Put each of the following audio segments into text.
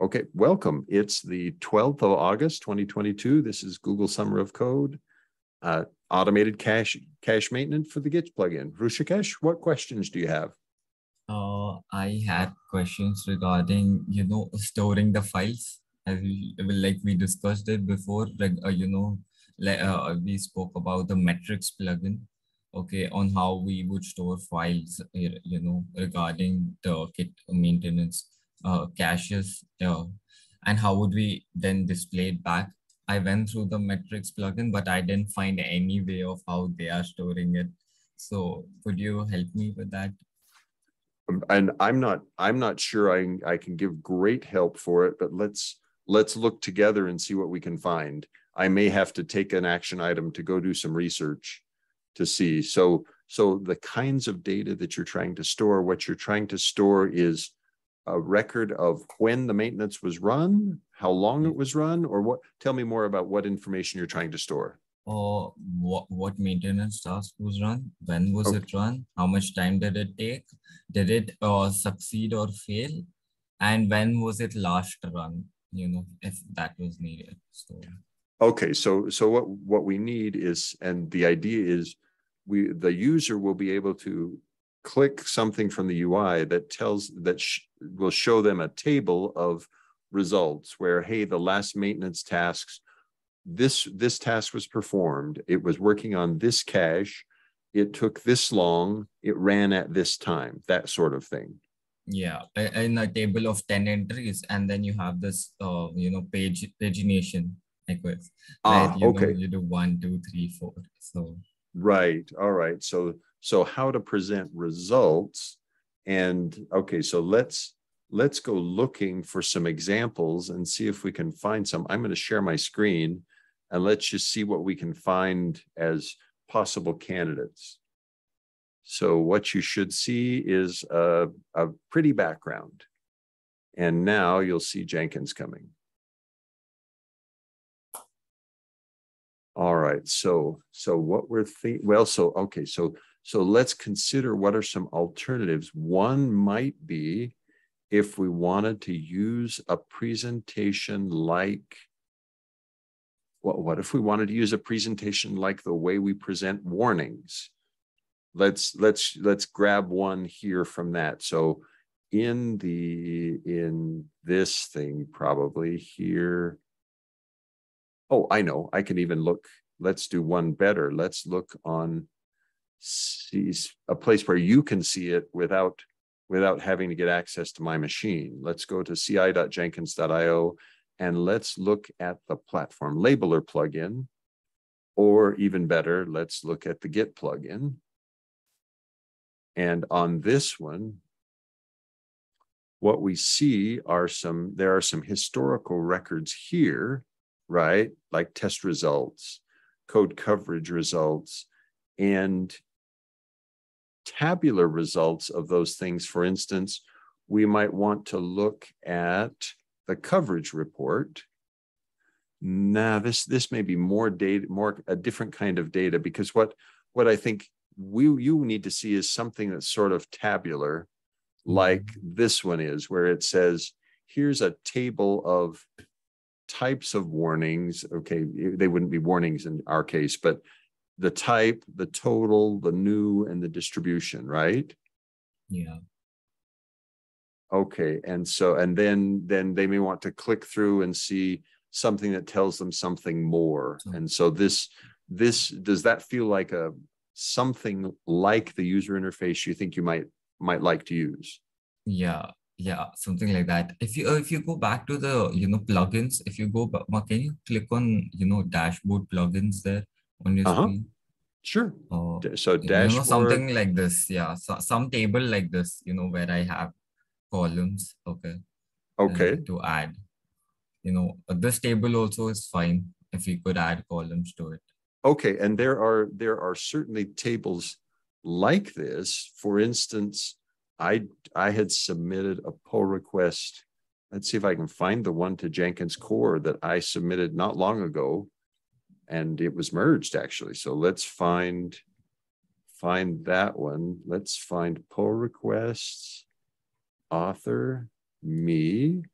Okay, welcome. It's the 12th of August, 2022. This is Google Summer of Code, uh, automated cache cache maintenance for the Git plugin. Hrishikesh, what questions do you have? Uh, I had questions regarding, you know, storing the files. As we, like we discussed it before, like, uh, you know, like, uh, we spoke about the metrics plugin, okay, on how we would store files, you know, regarding the Git maintenance uh, caches uh, and how would we then display it back. I went through the metrics plugin, but I didn't find any way of how they are storing it. So could you help me with that? Um, and I'm not I'm not sure I I can give great help for it, but let's let's look together and see what we can find. I may have to take an action item to go do some research to see. So so the kinds of data that you're trying to store, what you're trying to store is a record of when the maintenance was run, how long it was run, or what? Tell me more about what information you're trying to store. Or what, what maintenance task was run? When was okay. it run? How much time did it take? Did it uh, succeed or fail? And when was it last run? You know, if that was needed. So. Okay, so so what what we need is, and the idea is, we the user will be able to click something from the UI that tells that sh will show them a table of results where, hey, the last maintenance tasks, this, this task was performed. It was working on this cache. It took this long. It ran at this time, that sort of thing. Yeah, in a table of 10 entries, and then you have this, uh, you know, page pagination request. Ah, you okay. Know, you do one, two, three, four. So right, all right. So so how to present results and okay so let's let's go looking for some examples and see if we can find some. I'm going to share my screen and let's just see what we can find as possible candidates. So what you should see is a, a pretty background. And now you'll see jenkins coming. All right so so what we're thinking well so okay so so let's consider what are some alternatives. One might be if we wanted to use a presentation like, well, what if we wanted to use a presentation like the way we present warnings? Let's let's let's grab one here from that. So in the in this thing probably here. Oh, I know. I can even look. Let's do one better. Let's look on sees a place where you can see it without without having to get access to my machine. Let's go to ci.jenkins.io and let's look at the platform labeler plugin, or even better, let's look at the Git plugin. And on this one, what we see are some, there are some historical records here, right? Like test results, code coverage results, and tabular results of those things, for instance, we might want to look at the coverage report. Now, this this may be more data, more a different kind of data, because what what I think we you need to see is something that's sort of tabular, like mm-hmm. this one is, where it says, here's a table of types of warnings. Okay, they wouldn't be warnings in our case, but the type, the total, the new, and the distribution, right? Yeah. Okay, and so and then then they may want to click through and see something that tells them something more. And so this this does that feel like a something like the user interface you think you might might like to use? Yeah, yeah, something like that. If you uh, if you go back to the you know plugins, if you go back, can you click on you know dashboard plugins there on your uh-huh. screen? Sure. Oh, so dashboard. You know, something like this. Yeah. So, some table like this, you know, where I have columns. Okay. Okay. to add, you know, uh, this table also is fine if we could add columns to it. Okay. And there are, there are certainly tables like this. For instance, I, I had submitted a pull request. Let's see if I can find the one to Jenkins core that I submitted not long ago and it was merged actually. So let's find find that one. Let's find pull requests, author, me.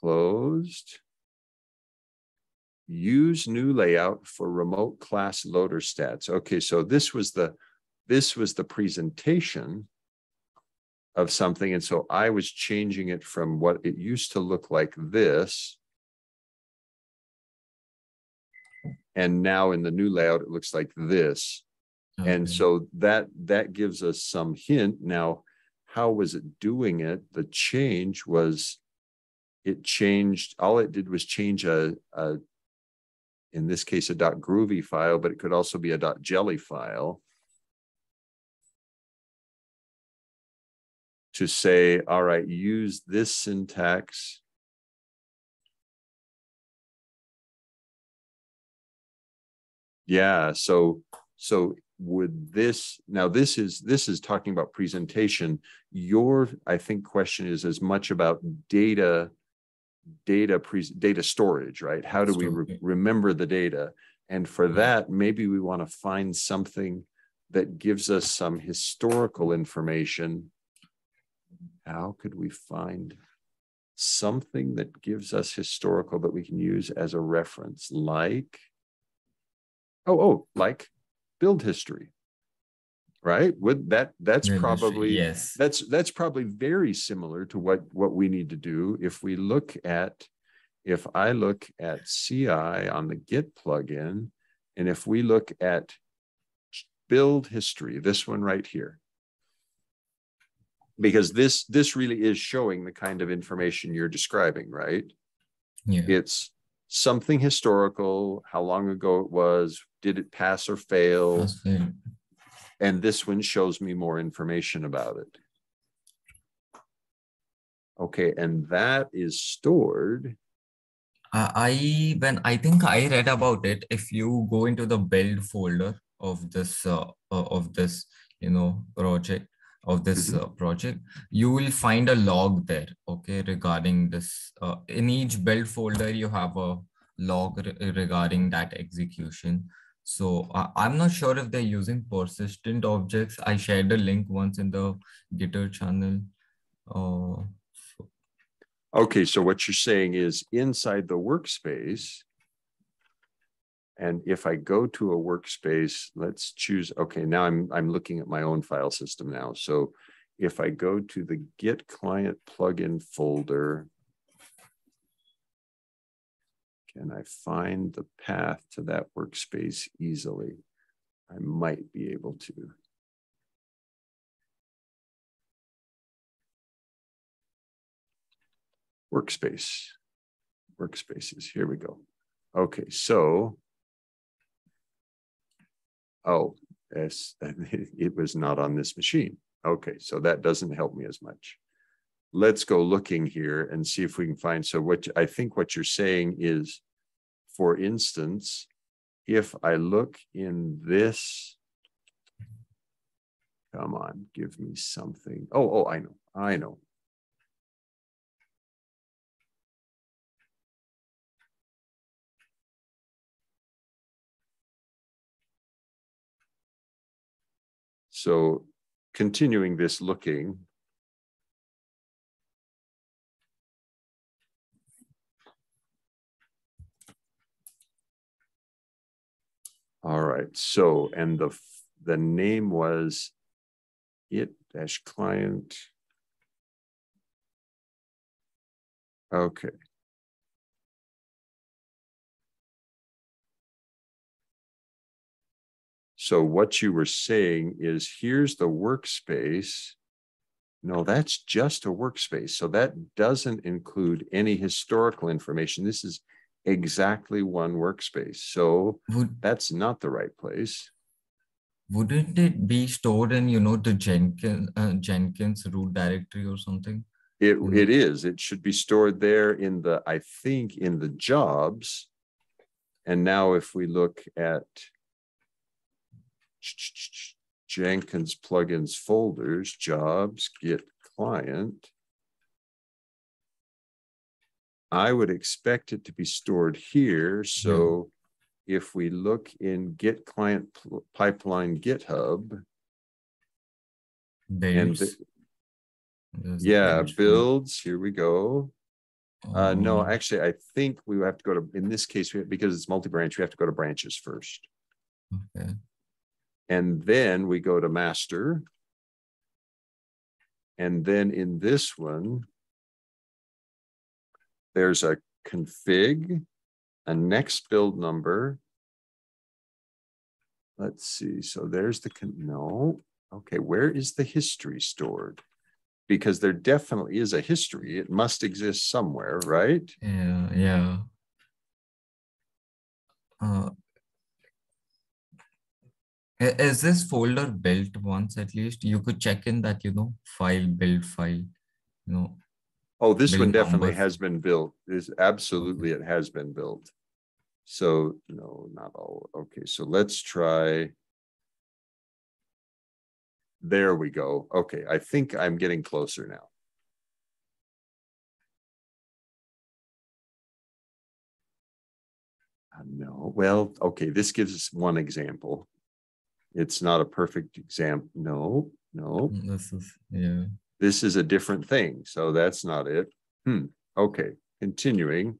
closed. Use new layout for remote class loader stats. Okay, so this was the this was the presentation of something. And so I was changing it from what it used to look like this. And now in the new layout, it looks like this. Okay. And so that that gives us some hint. Now, how was it doing it? The change was it changed, all it did was change a, a in this case, a dot .groovy file, but it could also be a dot .jelly file. to say, all right, use this syntax. Yeah, so so would this now this is this is talking about presentation. Your I think question is as much about data data pre data storage, right? How do we re remember the data? And for mm-hmm. that, maybe we want to find something that gives us some historical information how could we find something that gives us historical that we can use as a reference like oh oh like build history right? Would that that's build probably history, yes. that's that's probably very similar to what what we need to do if we look at if i look at ci on the git plugin and if we look at build history this one right here. Because this this really is showing the kind of information you're describing right? Yeah. it's something historical how long ago it was did it pass or fail and this one shows me more information about it okay and that is stored uh, i when i think i read about it if you go into the build folder of this uh, of this you know project of this mm-hmm. uh, project, you will find a log there, okay, regarding this. Uh, in each build folder, you have a log re regarding that execution. So uh, I'm not sure if they're using persistent objects. I shared a link once in the Gitter channel. Uh, so. Okay, so what you're saying is inside the workspace, and if I go to a workspace, let's choose, okay, now I'm, I'm looking at my own file system now. So if I go to the Git client plugin folder, can I find the path to that workspace easily? I might be able to. Workspace, workspaces, here we go. Okay, so oh, it was not on this machine. Okay, so that doesn't help me as much. Let's go looking here and see if we can find. So what I think what you're saying is, for instance, if I look in this, come on, give me something. Oh, oh, I know, I know. So continuing this looking, All right. So, and the the name was it dash client. Okay. So what you were saying is here's the workspace. No, that's just a workspace. So that doesn't include any historical information. This is exactly one workspace. So Would, that's not the right place. Wouldn't it be stored in, you know, the Jenkins, uh, Jenkins root directory or something? It, mm-hmm. it is. It should be stored there in the, I think, in the jobs. And now if we look at Jenkins plugins folders, jobs, git client. I would expect it to be stored here. So yeah. if we look in git client pipeline GitHub, and the, yeah, builds, here we go. Uh, no, Um, actually, I think we have to go to, in this case, we- because it's multi-branch, we have to go to branches first. Okay. And then we go to master. And then in this one, there's a config, a next build number. Let's see, so there's the, no, okay, where is the history stored? Because there definitely is a history, it must exist somewhere, right? Yeah, yeah. Uh, is this folder built once at least? You could check in that, you know, file, build file, you know. Oh, this one definitely has been built. Is absolutely, it has been built. So, no, not all. Okay, so let's try. There we go. Okay, I think I'm getting closer now. Uh, No, well, okay, this gives us one example. It's not a perfect example. No, no. This is, yeah. This is a different thing, so that's not it. Hmm, okay, continuing.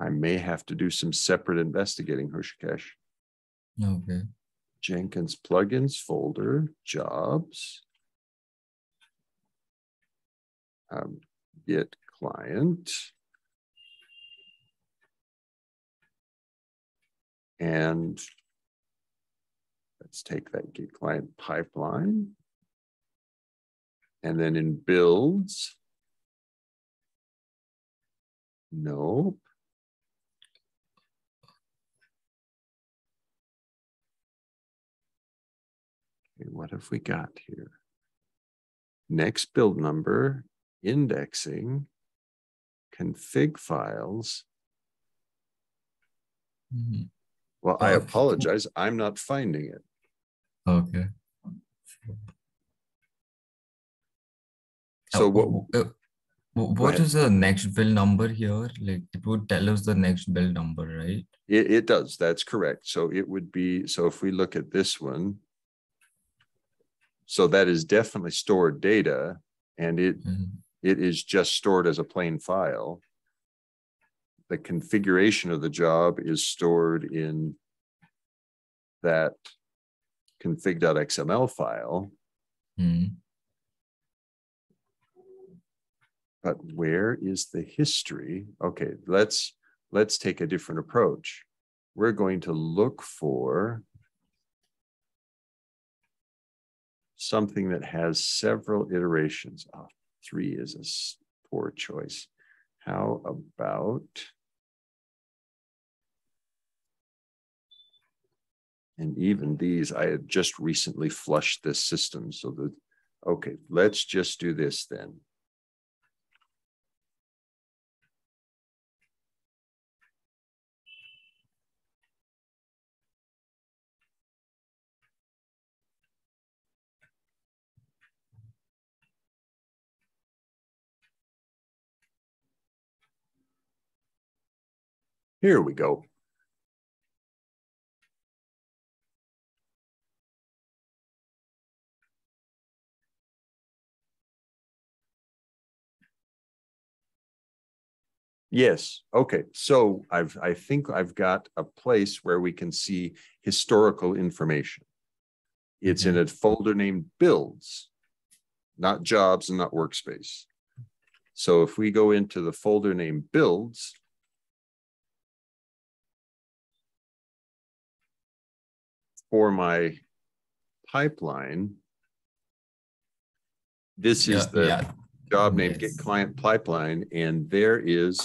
I may have to do some separate investigating, Hrishikesh. Okay. Jenkins plugins folder, jobs. Um, Git client. And let's take that Git client pipeline. And then in builds. Nope. Okay, what have we got here? Next build number, indexing, config files. Mhm. Well, I Okay. apologize, I'm not finding it. Okay. So Uh, what, w- w- Go What ahead. the next build number here? Like it would tell us the next build number, right? it, it does, that's correct. So it would be, so if we look at this one. So that is definitely stored data and it, Mhm. It is just stored as a plain file. The configuration of the job is stored in that config.xml file, Mhm. but where is the history? Okay, let's, let's take a different approach. We're going to look for something that has several iterations. Oh, three is a poor choice. How about? And even these, I had just recently flushed this system so that, okay, let's just do this then. Here we go. Yes, okay, so I've, I think I've got a place where we can see historical information. It's in mm-hmm. a folder named builds, not jobs and not workspace. So if we go into the folder named builds. For my pipeline. This is Yeah, the yeah. job name git client pipeline, and there is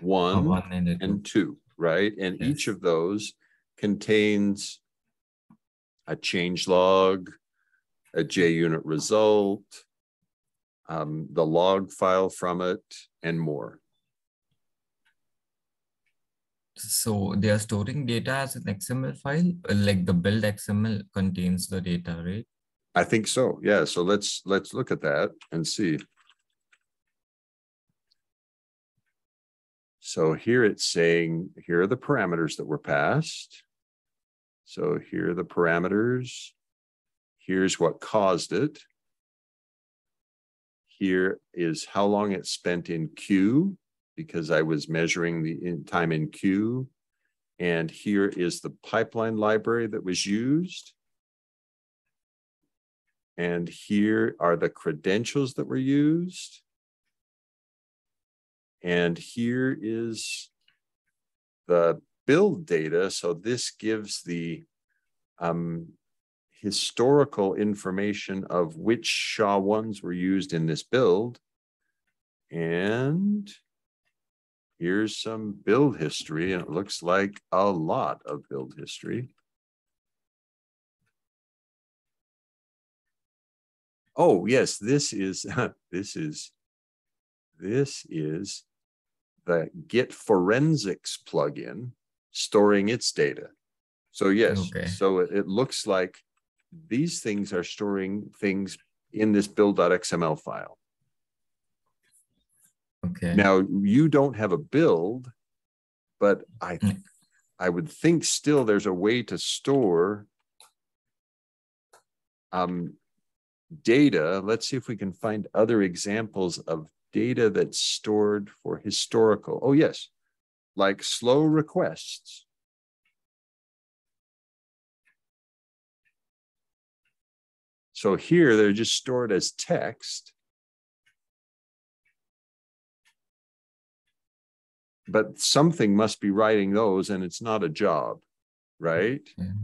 one one and two. and two, right? And each of those contains a change log, a JUnit result, um, the log file from it, and more. So they are storing data as an XML file, uh, like the build XML contains the data, right? I think so, yeah. So let's, let's look at that and see. So here it's saying, here are the parameters that were passed. So here are the parameters. Here's what caused it. Here is how long it spent in queue because I was measuring the in time in queue. And here is the pipeline library that was used. And here are the credentials that were used. And here is the build data. So this gives the um, historical information of which SHA-1s were used in this build. And here's some build history, and it looks like a lot of build history. Oh, yes, this is, this is, this is the Git Forensics plugin storing its data. So yes, okay. so it, it looks like these things are storing things in this build.xml file. Okay. Now you don't have a build, but I mm. I would think still there's a way to store um, data. Let's see if we can find other examples of data that's stored for historical. Oh, yes, like slow requests. So here they're just stored as text. But something must be writing those, and it's not a job, right? Mm-hmm.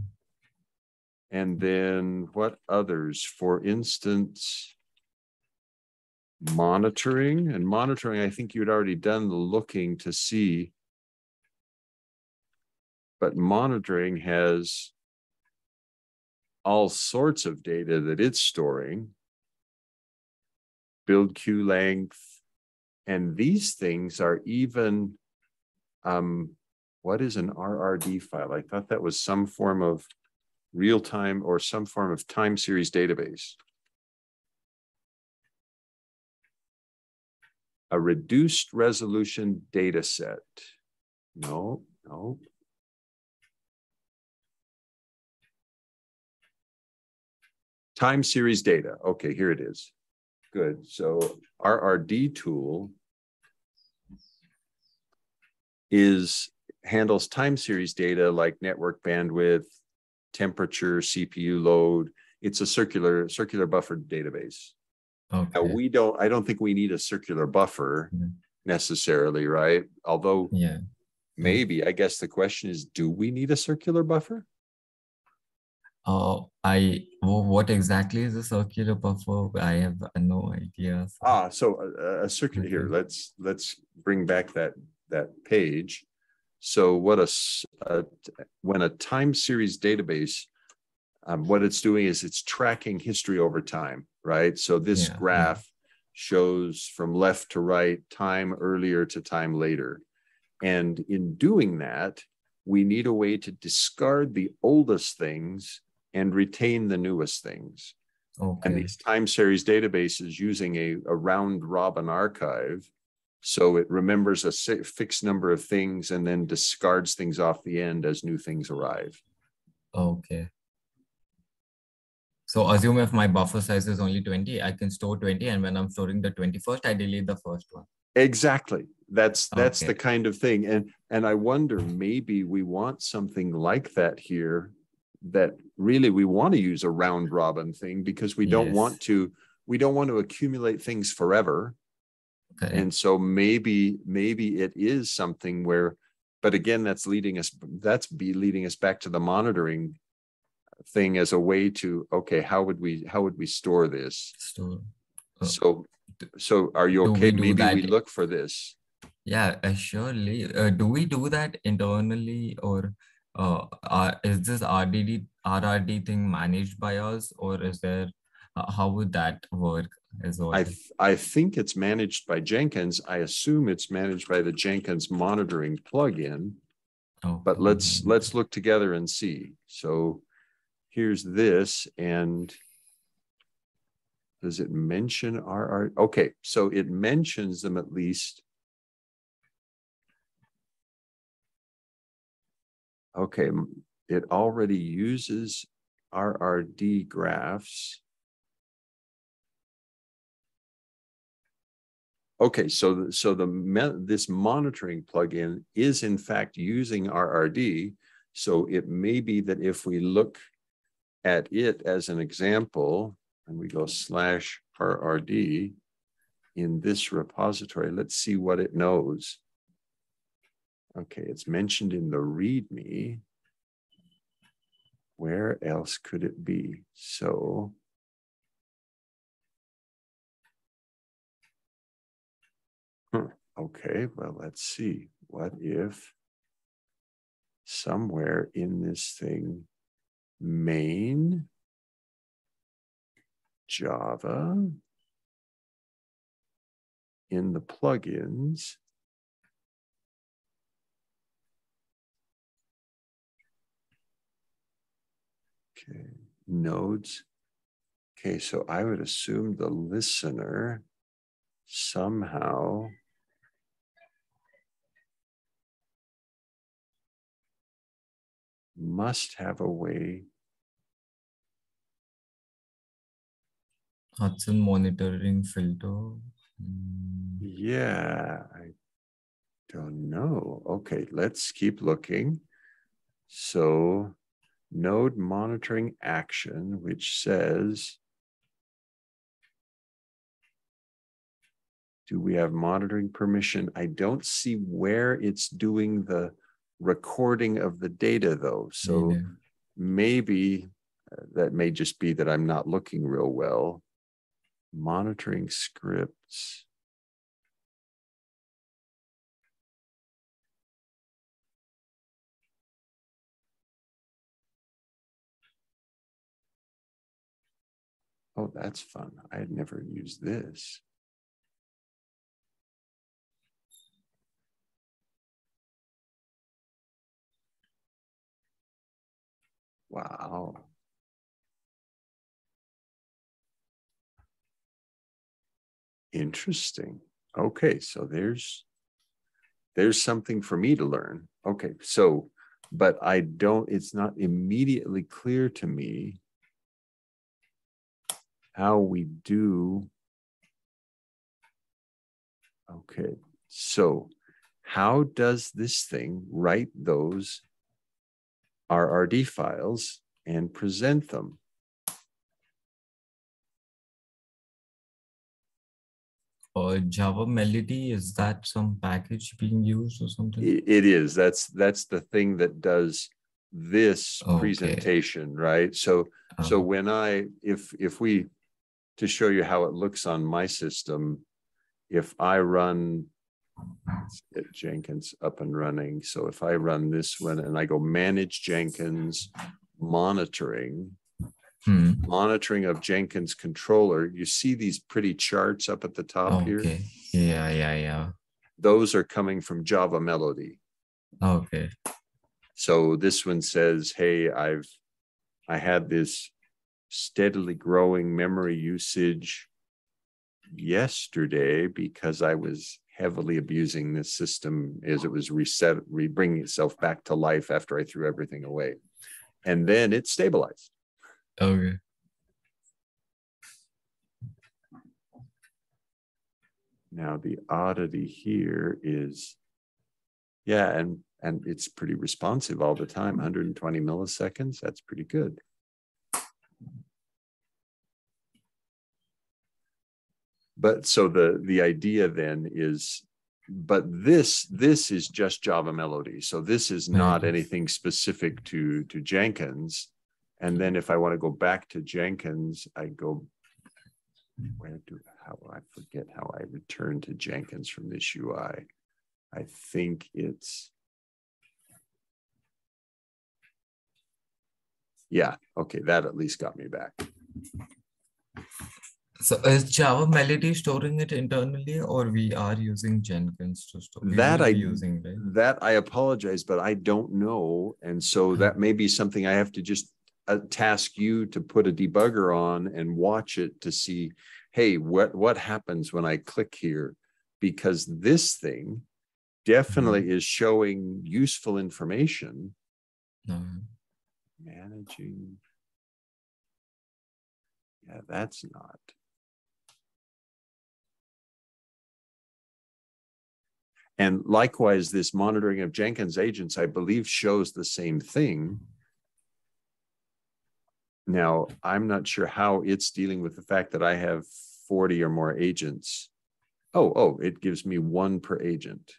And then what others? For instance, monitoring and monitoring, I think you'd already done the looking to see. But monitoring has all sorts of data that it's storing, build queue length, and these things are even, um, what is an RRD file? I thought that was some form of real time or some form of time series database. a reduced resolution data set. No, no. Time series data. Okay, here it is. Good. So RRD tool is handles time series data like network bandwidth, temperature, CPU load. It's a circular circular buffered database. Okay. Now, we don't, I don't think we need a circular buffer mm-hmm. necessarily, right? Although yeah. maybe, I guess the question is, do we need a circular buffer? Oh, I what exactly is a circular buffer? I have no idea. So. Ah, so a, a circular okay. here. Let's let's bring back that that page. So what a, a when a time series database um, what it's doing is it's tracking history over time, right? So this yeah, graph yeah. shows from left to right, time earlier to time later. And in doing that, we need a way to discard the oldest things and retain the newest things. Okay. And these time series databases using a, a round robin archive. So it remembers a fixed number of things and then discards things off the end as new things arrive. Okay. So assume if my buffer size is only 20, I can store 20. And when I'm storing the 21st, I delete the first one. Exactly. That's that's okay. the kind of thing. And and I wonder maybe we want something like that here that really we want to use a round robin thing because we don't yes. want to we don't want to accumulate things forever. Okay. And so maybe maybe it is something where but again that's leading us that's be leading us back to the monitoring thing as a way to okay how would we how would we store this store oh. so so are you okay maybe that? we look for this yeah uh, surely uh, do we do that internally or uh, uh, is this rdd rrd thing managed by us or is there uh, how would that work as well I, th- I think it's managed by jenkins i assume it's managed by the jenkins monitoring plugin oh, but let's let's look together and see so here's this and does it mention RR? Okay, so it mentions them at least. Okay, it already uses RRD graphs. Okay, so so the this monitoring plugin is in fact using RRD. So it may be that if we look at it as an example, and we go slash RRD in this repository, let's see what it knows. Okay, it's mentioned in the README. Where else could it be? So okay, well, let's see. What if somewhere in this thing, main Java in the plugins, Okay, nodes. Okay, so I would assume the listener somehow must have a way. Hudson monitoring filter. Yeah, I don't know. Okay, let's keep looking. So node monitoring action, which says, do we have monitoring permission? I don't see where it's doing the recording of the data though. So maybe uh, that may just be that I'm not looking real well. Monitoring scripts. Oh, that's fun. I had never used this. Wow. Interesting. Okay, so there's there's something for me to learn. Okay, so but I don't it's not immediately clear to me how we do. Okay, so how does this thing write those RRD files and present them? Or Java Melody, is that some package being used or something? it is. That's that's the thing that does this okay. presentation, right? So um, so uh-huh. when I if if we to show you how it looks on my system, if I run get Jenkins up and running. So if I run this one and I go manage Jenkins monitoring, hmm. monitoring of Jenkins controller, you see these pretty charts up at the top okay. here? Yeah, yeah, yeah. Those are coming from Java Melody. Okay. So this one says, hey, I've I had this steadily growing memory usage yesterday because I was heavily abusing this system as it was reset, re bringing itself back to life after I threw everything away. And then it stabilized. Okay. Now the oddity here is, yeah, and and it's pretty responsive all the time, 120 milliseconds. That's pretty good. But so the the idea then is but this this is just java melody. So this is not anything specific to to jenkins. And then if i want to go back to jenkins i go where do how i forget how i return to jenkins from this ui i think it's yeah okay that at least got me back so is Java Melody storing it internally or we are using Jenkins to store? that I using right? that I apologize, but I don't know. And so that may be something I have to just uh, task you to put a debugger on and watch it to see, hey, what, what happens when I click here? Because this thing definitely mm -hmm. is showing useful information No. Managing. Yeah, that's not. And likewise, this monitoring of Jenkins agents, I believe, shows the same thing. Now, I'm not sure how it's dealing with the fact that I have 40 or more agents. Oh, oh, it gives me one per agent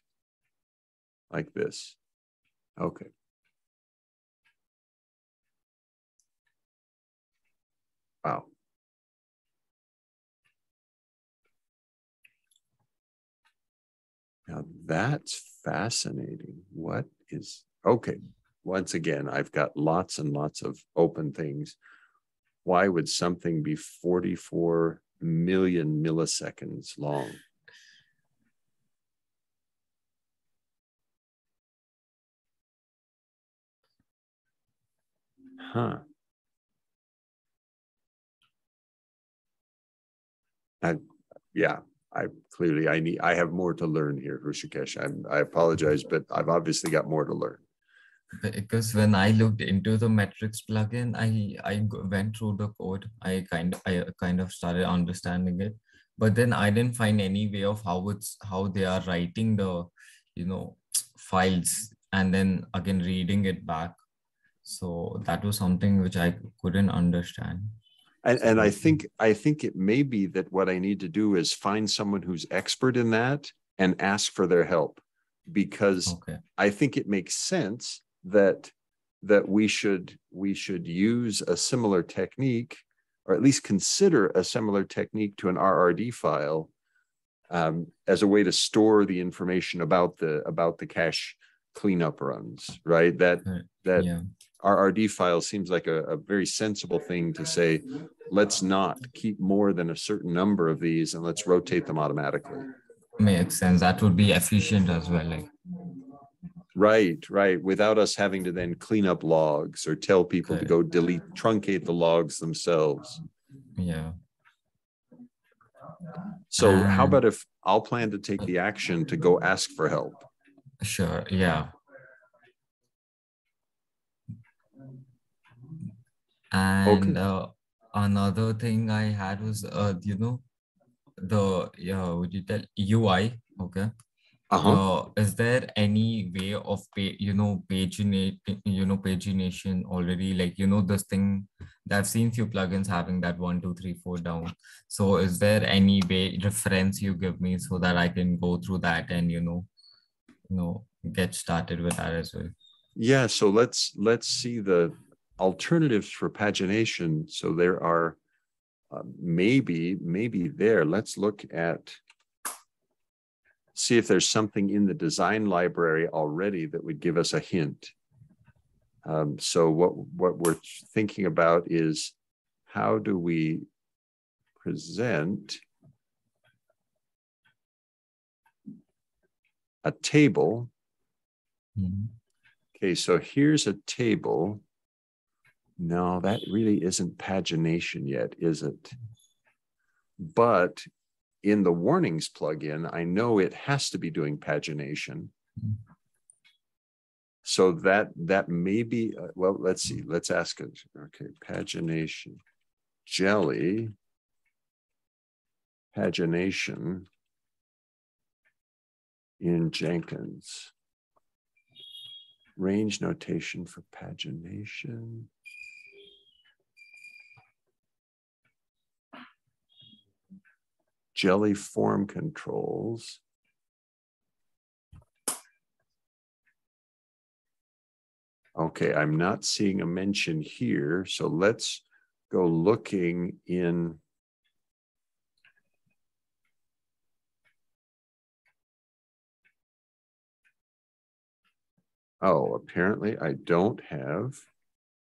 like this. Okay. That's fascinating. What is okay? Once again, I've got lots and lots of open things. Why would something be 44 million milliseconds long? Huh. I, yeah, I clearly I need I have more to learn here, Hrishikesh. I'm I apologize, but I've obviously got more to learn. Because when I looked into the metrics plugin, I I went through the code. I kind I kind of started understanding it, but then I didn't find any way of how it's how they are writing the, you know, files and then again reading it back. So that was something which I couldn't understand. And, and I think I think it may be that what I need to do is find someone who's expert in that and ask for their help because Okay. I think it makes sense that that we should we should use a similar technique or at least consider a similar technique to an RRD file um, as a way to store the information about the about the cache cleanup runs, right? That that yeah. RRD file seems like a, a very sensible thing to say, let's not keep more than a certain number of these and let's rotate them automatically. Makes sense. That would be efficient as well. Like Right, right. Without us having to then clean up logs or tell people to go delete, truncate the logs themselves. yeah. So how about if I'll plan to take the action to go ask for help? Sure. Yeah. And uh, another thing I had was, uh, you know, the yeah, would you tell UI? Okay. Uh-huh. Uh, is there any way of pay, you know, paginate, you know, pagination already? Like, you know, this thing that I've seen few plugins having that one, two, three, four down. So is there any way reference you give me so that I can go through that and, you know, you know, get started with that as well? Yeah, so let's let's see the alternatives for pagination. So there are uh, maybe maybe there. Let's look at see if there's something in the design library already that would give us a hint. Um, so what what we're thinking about is how do we present a table Mhm. Okay, so here's a table. No, that really isn't pagination yet, is it? But in the warnings plugin, I know it has to be doing pagination. Mhm. So that that may be uh, well. Let's see. Let's ask it. Okay, pagination, jelly, pagination in Jenkins range notation for pagination. Jelly form controls. Okay, I'm not seeing a mention here, so let's go looking in. Oh, apparently I don't have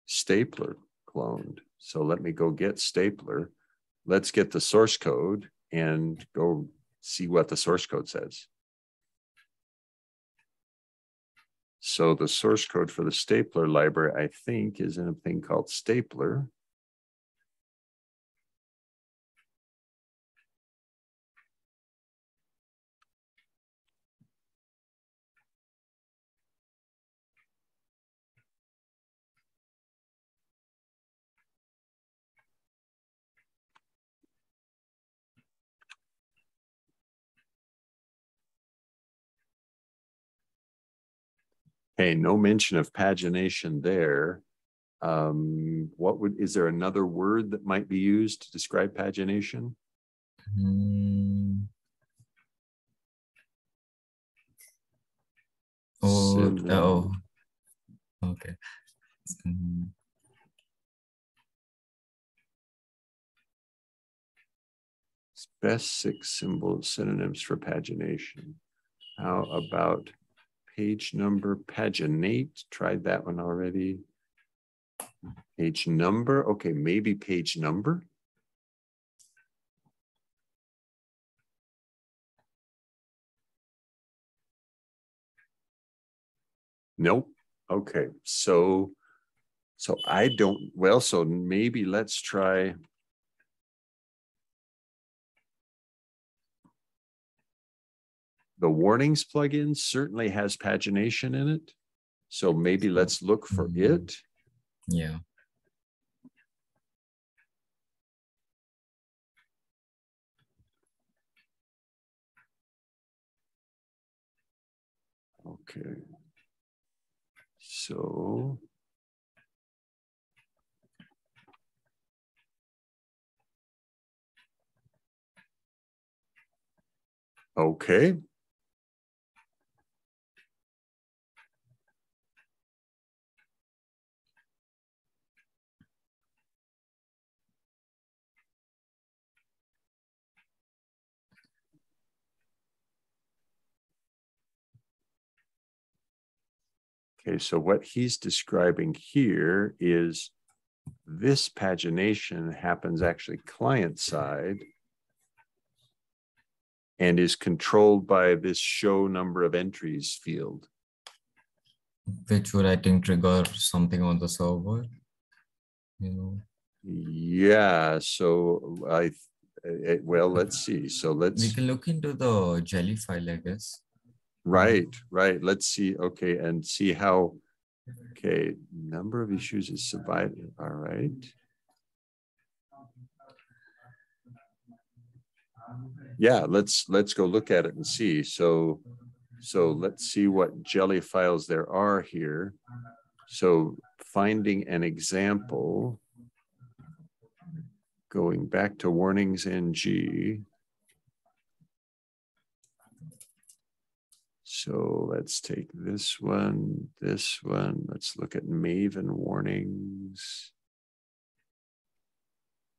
stapler cloned. So let me go get stapler. Let's get the source code and go see what the source code says. So the source code for the stapler library, I think, is in a thing called stapler. Okay, no mention of pagination there. Um, what would, is there another word that might be used to describe pagination? Hmm. Oh, Synonym. oh, okay. Mm, Best six symbol synonyms for pagination. How about page number paginate? Tried that one already. Page number, okay, maybe page number. Nope. Okay, so so I don't, well, so maybe let's try. The warnings plugin certainly has pagination in it. So maybe let's look for Mhm. it. Yeah. Okay. So. Okay. Okay, so what he's describing here is this pagination happens actually client side and is controlled by this show number of entries field. Which would I think trigger something on the server? You know. Yeah, so I, eh, well, let's see. So let's, We can look into the jelly file, I guess. Mm-hmm. right, right. Let's see. Okay, and see how, okay, number of issues is divided. All right. Yeah, let's, let's go look at it and see. So, so let's see what jelly files there are here. So finding an example. Going back to warnings NG. So let's take this one, this one. Let's look at Maven warnings.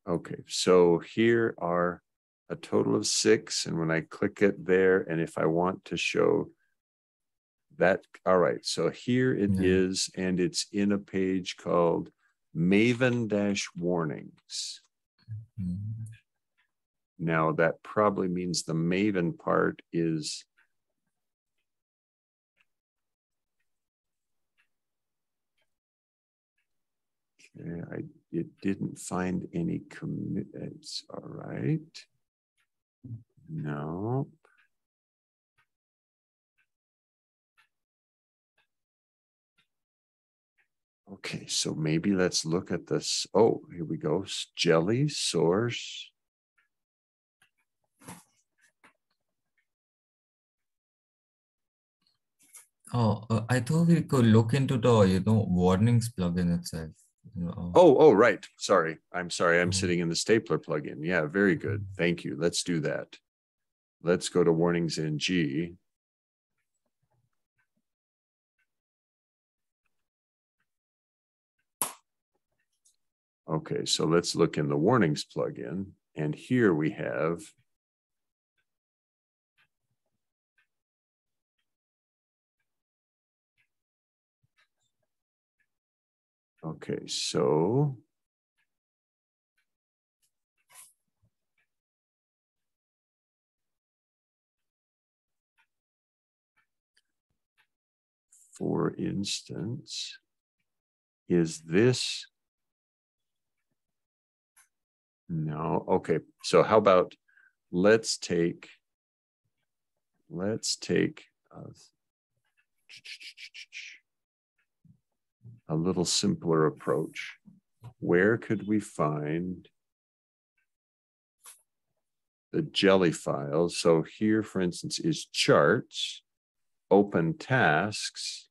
Okay, so here are a total of six. And when I click it there, and if I want to show that, all right, so here it Yeah. is, and it's in a page called Maven dash warnings. Mm. Now that probably means the Maven part is Okay, I, it didn't find any commits, all right. No. Okay, so maybe let's look at this. Oh, here we go. Jelly source. Oh, uh, I thought we could look into the, you know, warnings plugin itself. Oh, oh, right. Sorry. I'm sorry. I'm Mhm. sitting in the stapler plugin. Yeah, very good. Thank you. Let's do that. Let's go to warnings NG. Okay, so let's look in the warnings plugin. And here we have Okay, so for instance, is this? No, okay, so how about, let's take, let's take uh, a little simpler approach. Where could we find the jelly files? So here, for instance, is charts, open tasks.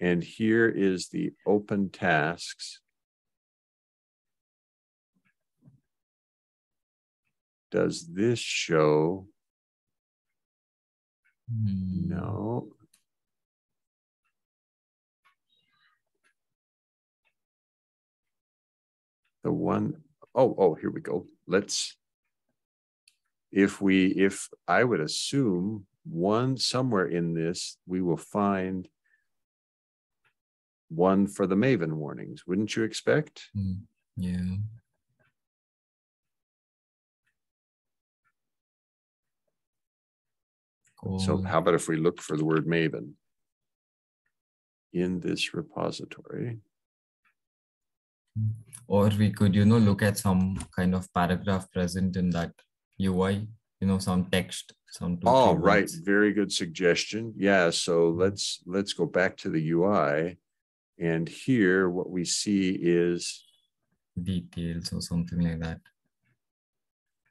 And here is the open tasks. Does this show? Hmm. No. The one, oh, oh, here we go. Let's, if we, if I would assume one somewhere in this, we will find one for the Maven warnings, wouldn't you expect? Hmm. Yeah. So how about if we look for the word Maven in this repository? Or we could, you know, look at some kind of paragraph present in that UI, you know, some text, some. two, Oh, right. words. Very good suggestion. Yeah, so mm-hmm. let's, let's go back to the UI. And here, what we see is, Details or something like that.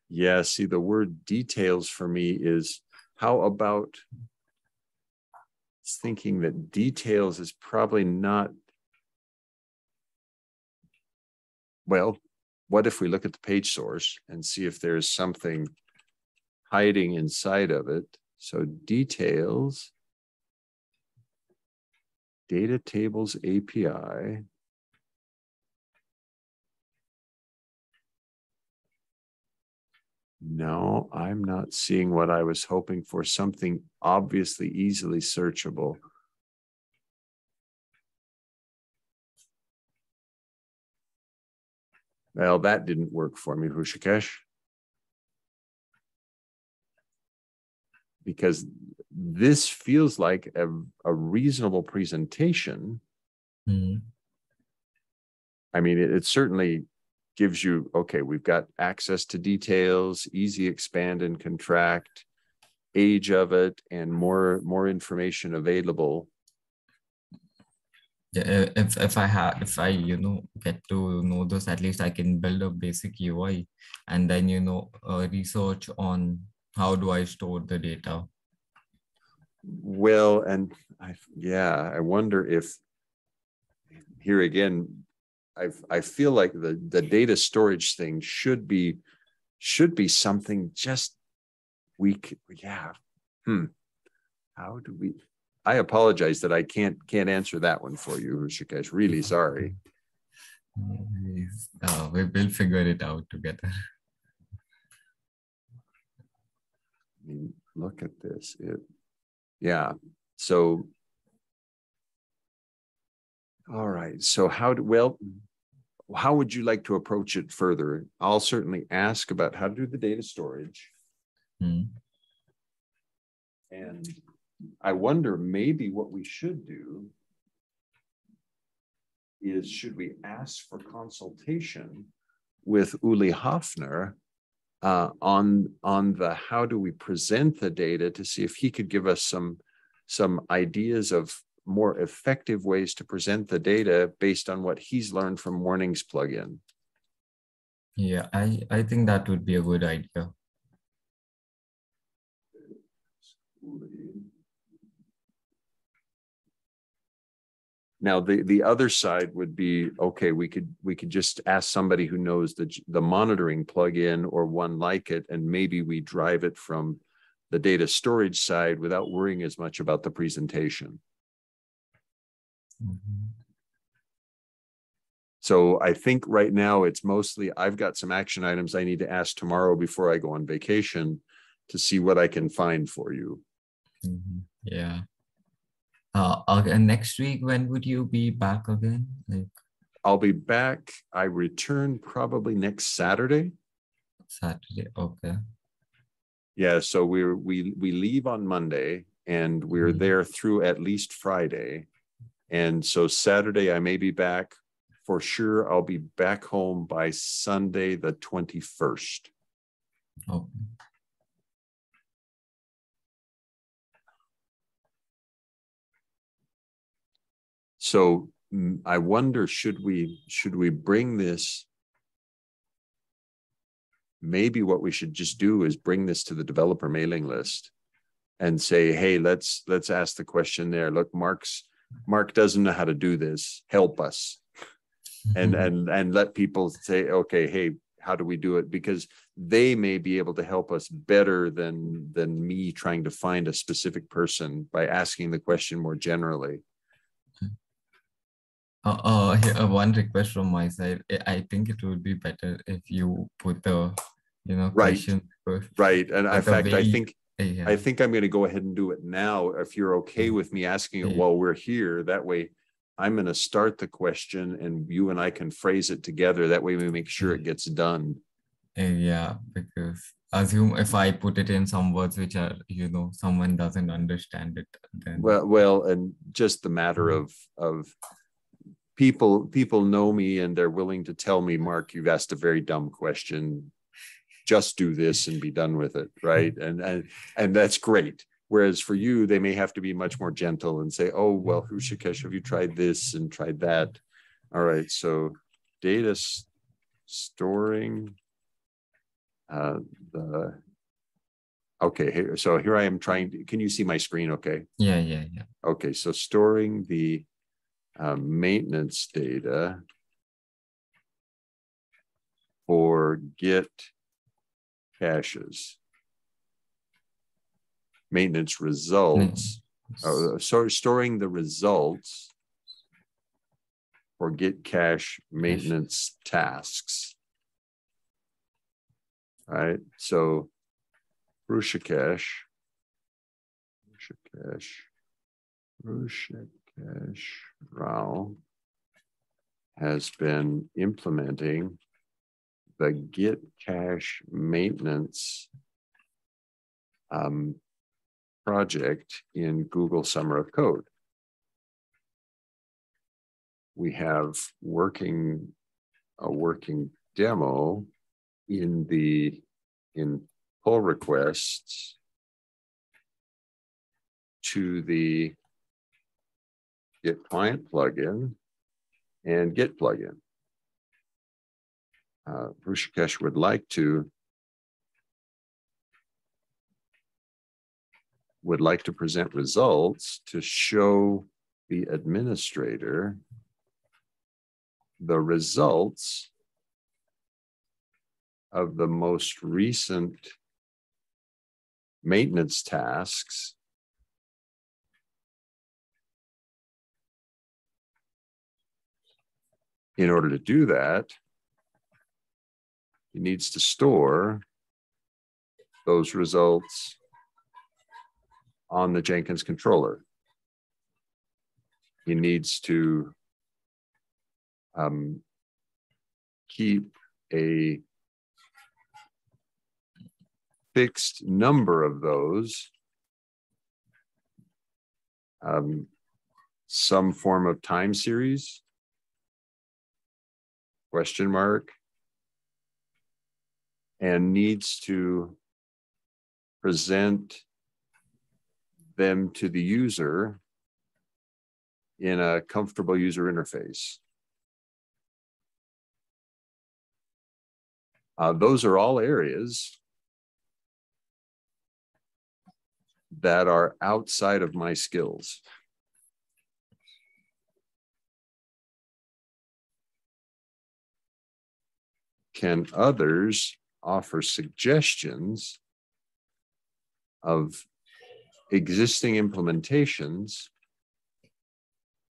yeah, see, the word details for me is, how about thinking that details is probably not well, what if we look at the page source and see if there's something hiding inside of it? So details, data tables API. No, I'm not seeing what I was hoping for, something obviously easily searchable. Well, that didn't work for me, Hrishikesh. Because this feels like a, a reasonable presentation. Hmm. I mean, it, it certainly gives you, okay, we've got access to details, easy expand and contract, age of it, and more, more information available. I- if if I have if I you know get to know this, at least I can build a basic UI and then you know uh, research on how do I store the data. Well, and I, yeah, I wonder if here again, I, I feel like the, the data storage thing should be, should be something just we, c- yeah. Hmm. How do we, I apologize that I can't, can't answer that one for you, Hrishikesh. Really sorry. Uh, we will figure it out together. I mean, look at this. It, yeah, so. All right, so how do, well, how would you like to approach it further? I'll certainly ask about how to do the data storage. Hmm. And I wonder, maybe what we should do is should we ask for consultation with Ulli Hafner uh, on on the how do we present the data to see if he could give us some some ideas of more effective ways to present the data based on what he's learned from Warnings plugin. Yeah, I I think that would be a good idea. Now, the, the other side would be, okay, we could, we could just ask somebody who knows the, the monitoring plugin or one like it, and maybe we drive it from the data storage side without worrying as much about the presentation. Mhm. So I think right now it's mostly, I've got some action items I need to ask tomorrow before I go on vacation to see what I can find for you. Mhm. Yeah. Uh, okay, next week, when would you be back again? Like I'll be back. I return probably next Saturday. Saturday? Okay. Yeah, so we're we we leave on Monday and we're Mhm. there through at least Friday. And so Saturday I may be back. For sure, I'll be back home by Sunday, the 21st. Okay. So mm, I wonder, should we, should we bring this? Maybe what we should just do is bring this to the developer mailing list and say, hey, let's, let's ask the question there. Look, Mark's, Mark doesn't know how to do this. Help us. And Mm-hmm. and and let people say, okay, hey, how do we do it? Because they may be able to help us better than than me trying to find a specific person by asking the question more generally. Uh, uh, here, uh, one request from my side. I- think it would be better if you put the, you know, Right. question first. Right. And in fact, I think Uh, Yeah. I think I'm going to go ahead and do it now. If you're okay with me asking it Yeah. while we're here, that way I'm going to start the question and you and I can phrase it together. That way we make sure it gets done. Uh, yeah, because assume if I put it in some words which are, you know, someone doesn't understand it, then Well, well, and just the matter Mhm. of, of people, people know me and they're willing to tell me, Mark, you've asked a very dumb question. Just do this and be done with it, right? And, and, and that's great. Whereas for you, they may have to be much more gentle and say, oh, well, Hrishikesh, have you tried this and tried that? All right, so data storing uh, the, okay, here, so here I am trying, to can you see my screen? Okay. yeah, yeah, yeah. Okay, so storing the uh, maintenance data for Git caches. Maintenance results, uh, so storing the results for Git cache maintenance tasks. All right, so Hrishikesh, Hrishikesh, Hrishikesh Rao has been implementing the Git cache maintenance um, project in Google Summer of Code. We have working a working demo in the in pull requests to the Git client plugin and Git plugin. Uh, Hrishikesh would like to would like to present results to show the administrator the results of the most recent maintenance tasks in order to do that, he needs to store those results on the Jenkins controller. He needs to um, keep a fixed number of those, um, some form of time series, question mark, and needs to present them to the user in a comfortable user interface. Uh, those are all areas that are outside of my skills. Can others offer suggestions of existing implementations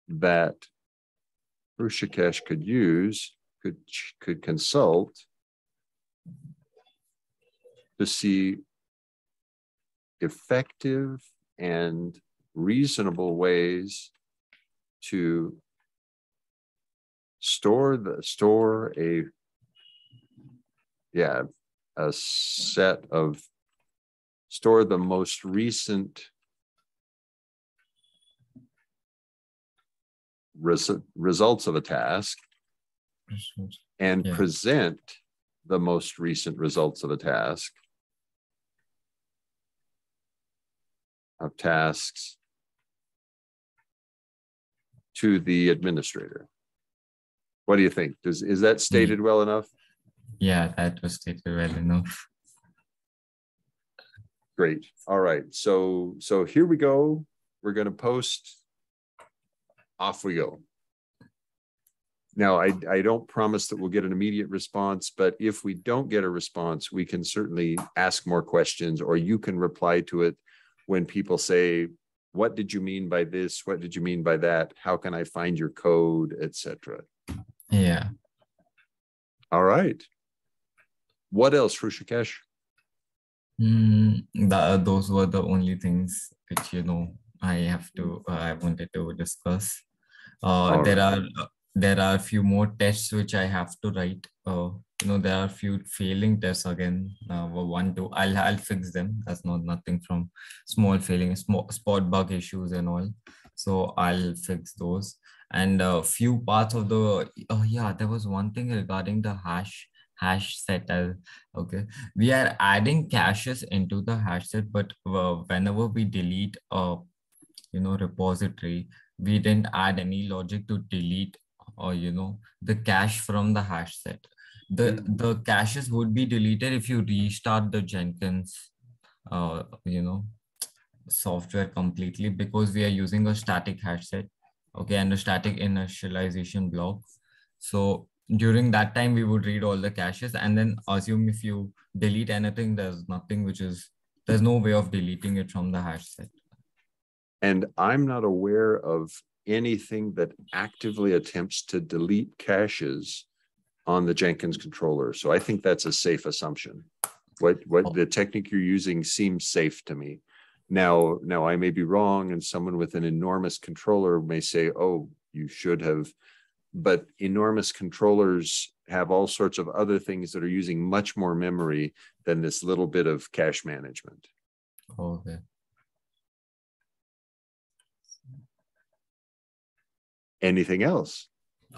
that Hrishikesh could use, could, could consult to see effective and reasonable ways to store the store a yeah a set of store the most recent res- results of a task and Yeah. present the most recent results of a task of tasks to the administrator. What do you think? Does is that hmm. stated well enough? Yeah, that was stated well enough. Great. All right. So so here we go. We're going to post off we go. Now, I, I don't promise that we'll get an immediate response, but if we don't get a response, we can certainly ask more questions or you can reply to it when people say, what did you mean by this? What did you mean by that? How can I find your code, etc. Yeah. All right. What else, Hrishikesh? Mm, the, those were the only things which you know I have to uh, I wanted to discuss. Uh, there right. are there are a few more tests which I have to write. Uh, you know there are a few failing tests again. Uh, one two I'll I'll fix them. That's not nothing from small failing small spot bug issues and all. So I'll fix those and a few parts of the oh yeah there was one thing regarding the hash hash set as okay? We are adding caches into the hash set but uh, whenever we delete a you know repository we didn't add any logic to delete or you know the cache from the hash set. The mm. the caches would be deleted if you restart the jenkins uh you know software completely because we are using a static hash set okay and a static initialization block. So during that time we would read all the caches and then assume if you delete anything there's nothing which is there's no way of deleting it from the hash set. And i'm not aware of anything that actively attempts to delete caches on the jenkins controller. So i think that's a safe assumption. What what the technique you're using seems safe to me. Now now i may be wrong and someone with an enormous controller may say oh you should have but enormous controllers have all sorts of other things that are using much more memory than this little bit of cache management. Okay. Anything else?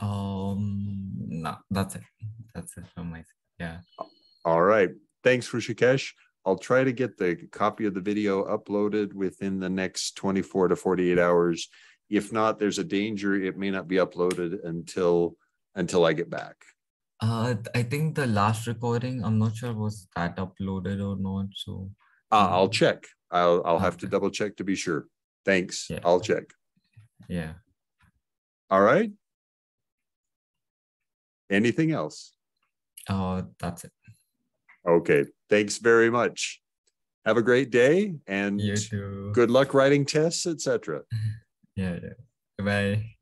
Um, no, that's it. That's it from my yeah. All right. Thanks, Hrishikesh. I'll try to get the copy of the video uploaded within the next 24 to 48 hours if not, there's a danger it may not be uploaded until until I get back. Uh, I think the last recording, I'm not sure was that uploaded or not. So uh, I'll check. I'll I'll have to double check to be sure. Thanks. Yeah. I'll check. Yeah. All right. Anything else? Uh, that's it. Okay. Thanks very much. Have a great day and good luck writing tests, etc. Yeah, yeah. Bye.